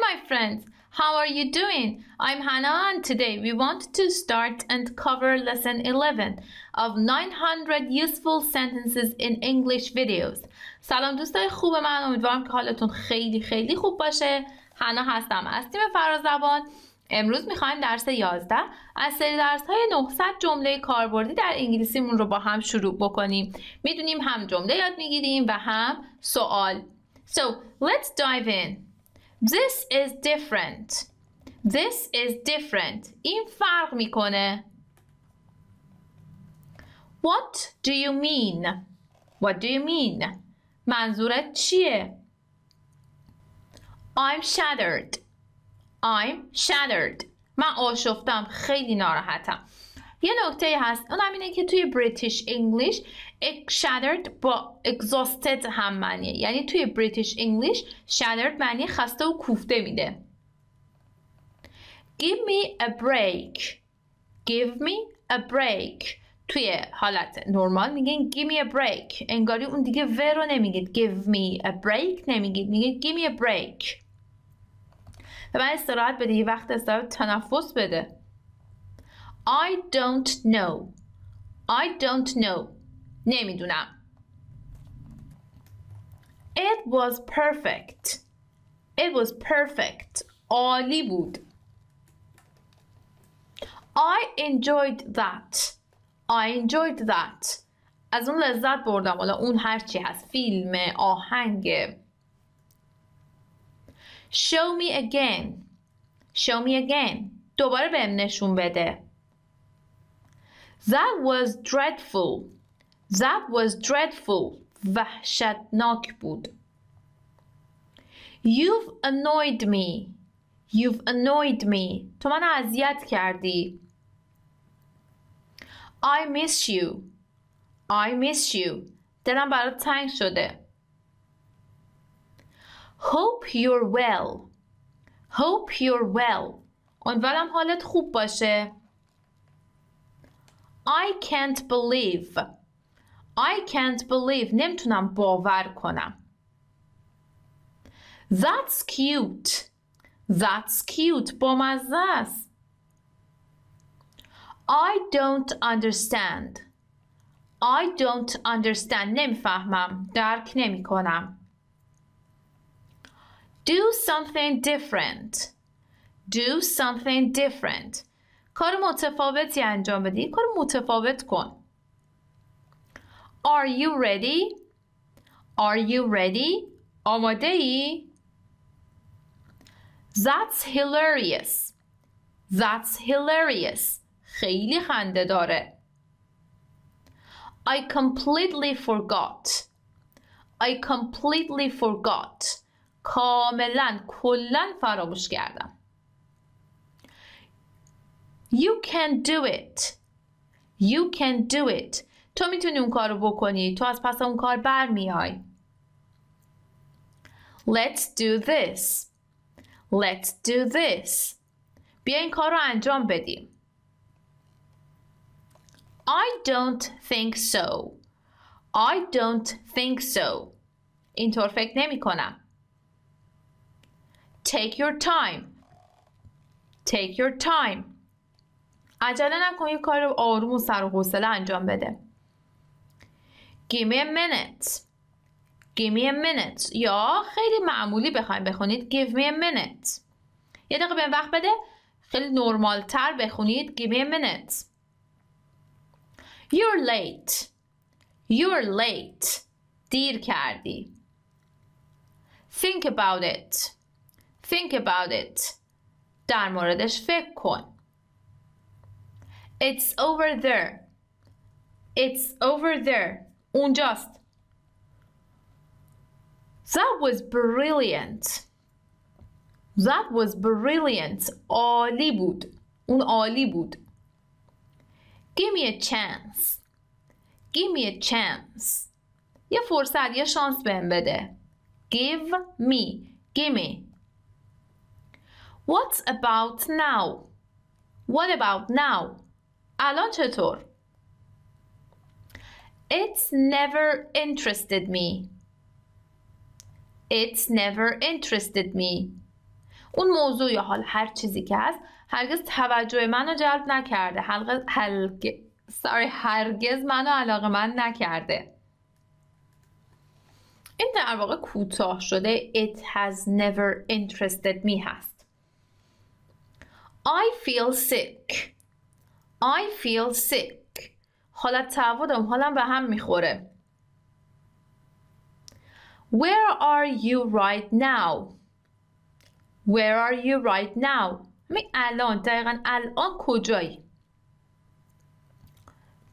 my friends. How are you doing? I'm Hannah and today we want to start and cover lesson 11 of 900 useful sentences in English videos. سلام دوستای خوب من امیدوارم که حالتون خیلی خیلی خوب باشه. حنا هستم از تیم فرازبان. امروز می‌خوایم درس 11 از سری درس های 900 جمله کاربردی در انگلیسیمون رو با هم شروع بکنیم. می‌دونیم هم جمله یاد می‌گیریم و هم سوال. So, let's dive in. This is different. This is different. این فرق میکنه. What do you mean? What do you mean? منظورت چیه؟ I'm shattered. I'm shattered. من آشفتم خیلی ناراحتم. یه نکته هست. اونم اینه که توی بریتیش انگلیش shattered با exhausted هم معنیه. یعنی توی بریتیش انگلیش shattered معنی خسته و کوفته میده. Give me a break. Give me a break. توی حالت نرمال میگین give me a break. انگاری اون دیگه و رو نمیگید. Give me a break نمیگید. میگید give me a break. و بعد استراحت بده. یه وقت استراحت تنفس بده. I don't know I don't know نمی‌دونم It was perfect It was perfect عالی بود I enjoyed that I enjoyed that از اون لذت بردم حالا اون هرچی هست فیلم آهنگ Show me again Show me again دوباره بهم نشون بده That was dreadful. That was dreadful. وحشتناک بود. You've annoyed me. You've annoyed me. تو من اذیت کردی. I miss you. I miss you. دلم برات تنگ شده. Hope you're well. Hope you're well. امیدوارم حالت خوب باشه. I can't believe I can't believe نمیتونم باور کنم That's cute That's cute بامزه است I don't understand I don't understand نمیفهمم درک نمی کنم Do something different Do something different کار متفاوتی انجام بدی کار متفاوت کن Are you ready? Are you ready? آماده ای؟ That's hilarious That's hilarious خیلی خنده داره I completely forgot I completely forgot کاملا کلا فراموش کردم You can do it. You can do it. تو میتونی اون کار رو بکنی. تو از پس اون کار برمیای. Let's do this. Let's do this. بیا این کار رو انجام بدیم. I don't think so. I don't think so. اینطور فکر نمی کنم. Take your time. Take your time. عجله نکن یه کار آروم و سر و حوصله انجام بده. Give me a minute. Give me a minute. یا خیلی معمولی بخوایم بخونید. Give me a minute. یه دقیقه به وقت بده. خیلی نرمال تر بخونید. Give me a minute. You're late. You're late. دیر کردی. Think about it. Think about it. در موردش فکر کن. It's over there. It's over there. اونجاست. That was brilliant. That was brilliant. عالی بود. اون عالی بود. Give me a chance. Give me a chance. یه فرصت یه شانس بهم بده. Give me. Give me. What about now? What about now? الان چطور؟ It's never interested me. It's never interested me. اون موضوع یا حال هر چیزی که هست هرگز توجه منو جلب نکرده حلقه حلق sorry هرگز منو علاقه من نکرده این در واقع کوتاه شده it has never interested me هست I feel sick I feel sick حالت تعودم حالم به هم می‌خوره Where are you right now? Where are you right now? می الان دقیقا الان کجایی؟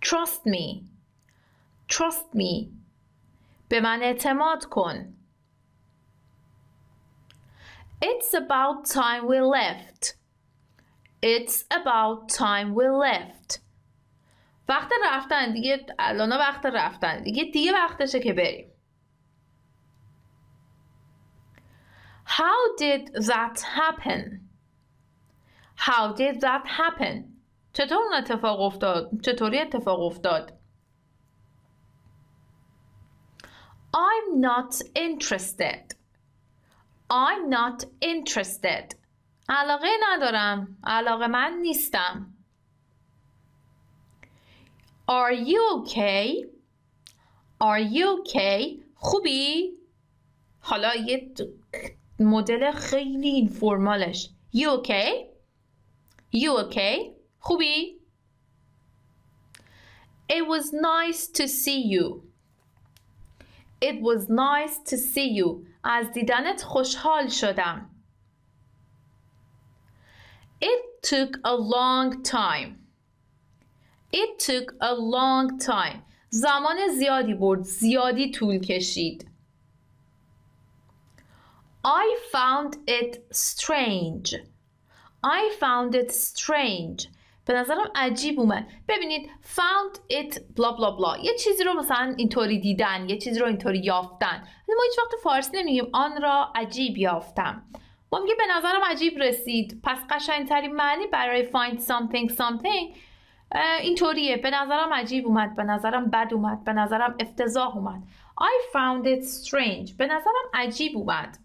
Trust me Trust me به من اعتماد کن It's about time we left It's about time we left وقت رفتن دیگه الان وقت رفتن دیگه دیگه وقتشه که بریم How did that happen? How did that happen? چطور اون اتفاق افتاد؟ چطوری اتفاق افتاد؟ I'm not interested. I'm not interested. علاقه ندارم. علاقه من نیستم. Are you okay? Are you okay? خوبی؟ حالا یه مدل خیلی این فرمالش You okay? You okay? خوبی؟ It was nice to see you. It was nice to see you. از دیدنت خوشحال شدم. It took a long time. It took a long time. زمان زیادی برد. زیادی طول کشید. I found it strange. I found it strange. به نظرم عجیب اومد ببینید found it بلا بلا بلا یه چیزی رو مثلا اینطوری دیدن یه چیزی رو اینطوری یافتن ما هیچ وقت فارسی نمیگیم آن را عجیب یافتم میگه به نظرم عجیب رسید. پس قشنگترین معنی برای find something something اینطوریه. به نظرم عجیب اومد به نظرم بد اومد به نظرم افتضاح اومد. I found it strange. به نظرم عجیب اومد.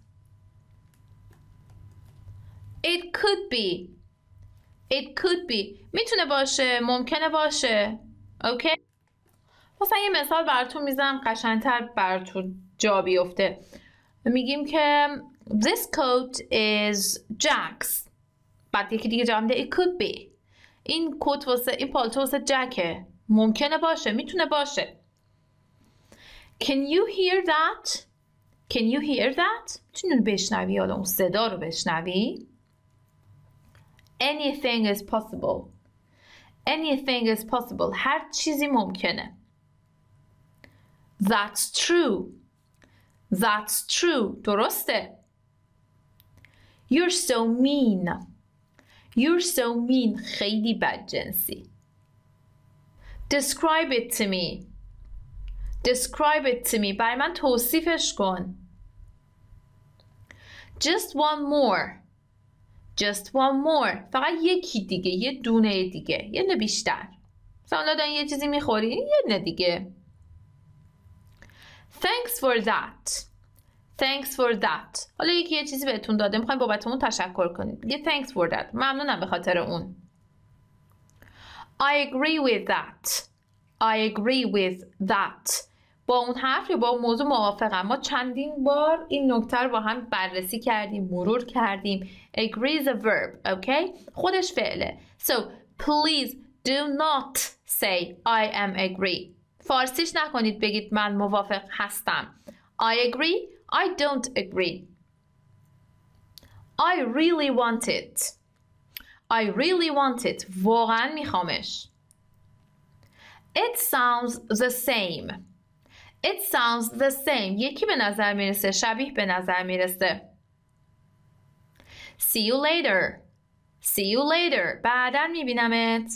It could be. It could be. می‌تونه باشه. ممکنه باشه. اوکی مثلا یه مثال براتون می‌زنم قشنگتر براتون جا بیفته. میگیم که This coat is Jack's بعد یکی دیگه جواب میده It could be این کت واسه این پالتو واسه جکه ممکنه باشه میتونه باشه Can you hear that? Can you hear that? میتونی بشنوی حالا اون صدا رو بشنوی anything is possible anything is possible هر چیزی ممکنه that's true that's true درسته You're so mean you're so mean خیلی بدجنسی describe it to me describe it to me برای من توصیفش کن just one more just one more فقط یکی دیگه یه دونه دیگه یه نه بیشتر مثلا یه چیزی می‌خوری یه نه دیگه thanks for that thanks for that. حالا یکی یه چیزی بهتون داده. می‌خوایم بابتمون تشکر کنید. یه thanks for that. ممنونم به خاطر اون. I agree with that. I agree with that. با اون حرف یا با اون موضوع موافقم. ما چندین بار این نکته رو با هم بررسی کردیم مرور کردیم. Agree is a verb okay? خودش فعله. So please do not say I am agree. فارسیش نکنید بگید من موافق هستم. I agree I don't agree I really want it I really want it واقعا میخوامش It sounds the same It sounds the same یکی به نظر میرسه شبیه به نظر میرسه See you later See you later بعدا میبینمت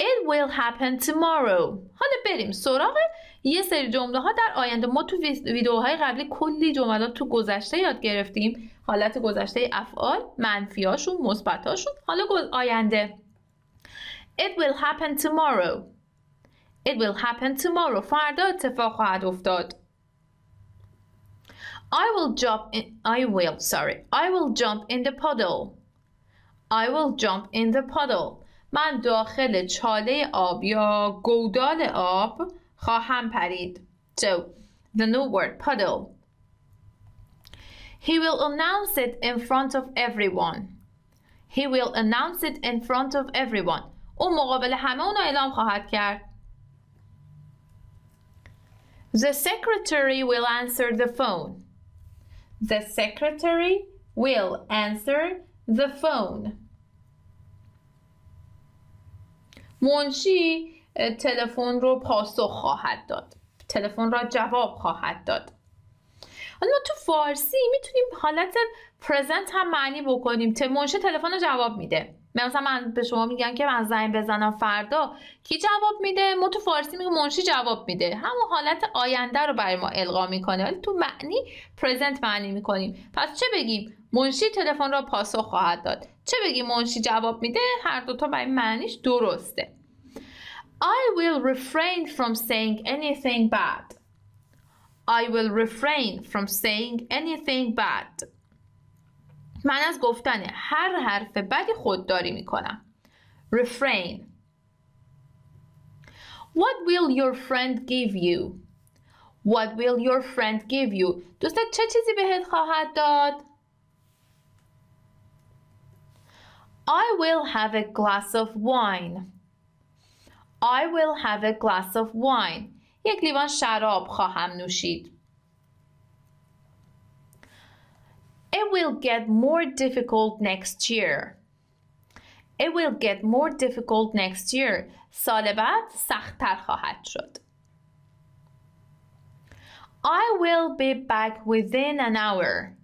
It will happen tomorrow. حالا بریم سراغ یه سری جمله ها در آینده. ما تو ویدیوهای قبلی کلی جملات تو گذشته یاد گرفتیم. حالت گذشته افعال منفیاشون مثبتاشون حالا آینده. It will happen tomorrow. It will happen tomorrow. فردا اتفاق خواهد افتاد. I will jump in I will sorry. I will jump in the puddle. I will jump in the puddle. من داخل چاله آب یا گودال آب خواهم پرید So the new word puddle He will announce it in front of everyone He will announce it in front of everyone او مقابل همه اونو اعلام خواهد کرد The secretary will answer the phone. The secretary will answer the phone. منشی تلفن رو پاسخ خواهد داد. تلفن را جواب خواهد داد. حالا تو فارسی می‌تونیم حالت پرزنت هم معنی بکنیم. منشی تلفن رو جواب میده. مثلا من به شما میگم که من زنگ بزنم فردا کی جواب میده ما تو فارسی میگه منشی جواب میده همون حالت آینده رو برای ما القا می‌کنه ولی تو معنی پرزنت معنی می‌کنیم پس چه بگیم منشی تلفن را پاسخ خواهد داد چه بگیم منشی جواب میده هر دوتا برای معنیش درسته I will refrain from saying anything bad I will refrain from saying anything bad من از گفتن هر حرف بدی خودداری می‌کنم refrain What will your friend give you? What will your friend give you? دوستت چه چیزی بهت خواهد داد؟ I will have a glass of wine. I will have a glass of wine. یک لیوان شراب خواهم نوشید. It will get more difficult next year. It will get more difficult next year. سال بعد سختتر خواهد شد. I will be back within an hour.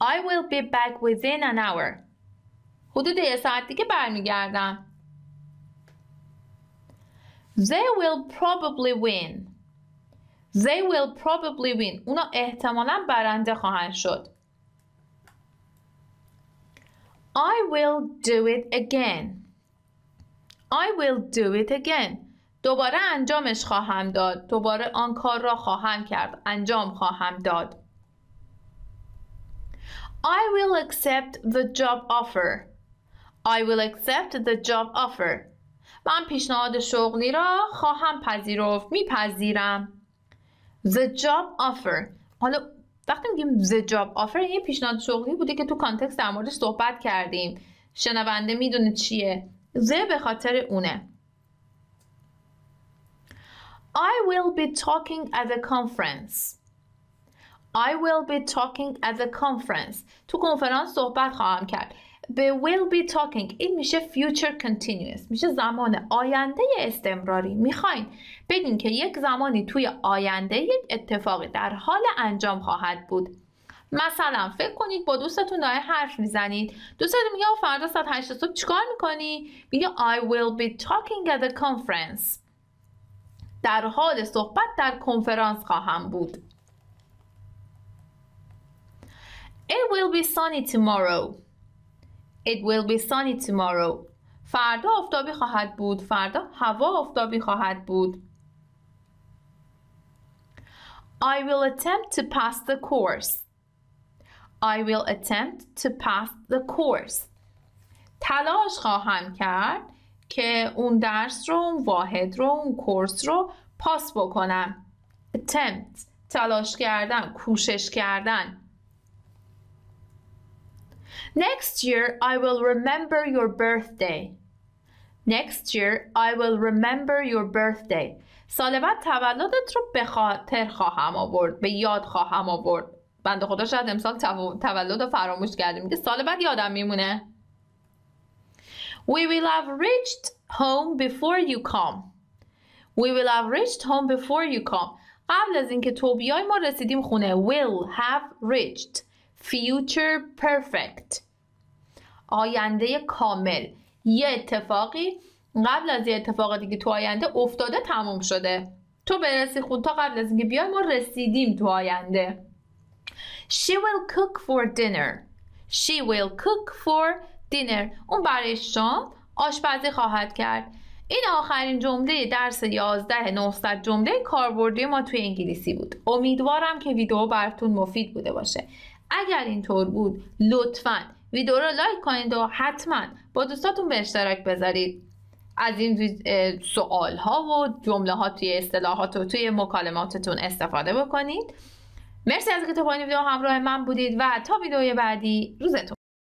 I will be back within an hour. حدود یه ساعت دیگه برمیگردم. They will probably win. They will probably win. اونا احتمالا برنده خواهند شد. I will do it again. I will do it again. دوباره انجامش خواهم داد. دوباره آن کار را خواهم کرد. انجام خواهم داد. I will accept the job offer. I will accept the job offer. من پیشنهاد شغلی را خواهم پذیرفت. میپذیرم. The job offer. حالا وقتی میگیم the job offer یه پیشنهاد شغلی بوده که تو کانتکست در موردش صحبت کردیم شنونده می‌دونه چیه the به خاطر اونه I will be talking at the conference I will be talking at the conference تو کنفرانس صحبت خواهم کرد به will be talking. این میشه future continuous. میشه زمان آینده استمراری. می‌خواین بگین که یک زمانی توی آینده یک اتفاقی در حال انجام خواهد بود. مثلا فکر کنید با دوستتون داره حرف می‌زنید. دوستتون میگه فردا ساعت 8 صبح چیکار می‌کنی؟ میگه I will be talking at the conference. در حال صحبت در کنفرانس خواهم بود. It will be sunny tomorrow. It will be sunny tomorrow. فردا آفتابی خواهد بود. فردا هوا آفتابی خواهد بود. I will attempt to pass the course. I will attempt to pass the course. تلاش خواهم کرد که اون درس رو اون واحد رو اون کورس رو پاس بکنم. attempt تلاش کردن کوشش کردن Next year I will remember your birthday. Next year I will remember your birthday. سال بعد تولدت رو به خاطر خواهم آورد به یاد خواهم آورد بنده خدا شاید امسال تولد رو فراموش کردیم میگه سال بعد یادم میمونه We will have reached home before you come We will have reached home before you come قبل از اینکه تو بیای ما رسیدیم خونه will have reached Future perfect. آینده کامل. یه اتفاقی قبل از یه اتفاق دیگه تو آینده افتاده تموم شده. تو برسی خود تا قبل از اینکه بیای ما رسیدیم تو آینده. She will cook for dinner. She will cook for dinner. اون برای شام آشپزی خواهد کرد. این آخرین جمله درس 11 900 جمله کاربردی ما توی انگلیسی بود. امیدوارم که ویدیو براتون مفید بوده باشه. اگر اینطور بود لطفا ویدیو رو لایک کنید و حتما با دوستاتون به اشتراک بذارید. از این سوال ها و جمله ها توی اصطلاحات و توی مکالماتتون استفاده بکنید. مرسی از اینکه تا پایین ویدیو همراه من بودید و تا ویدیوی بعدی روزتون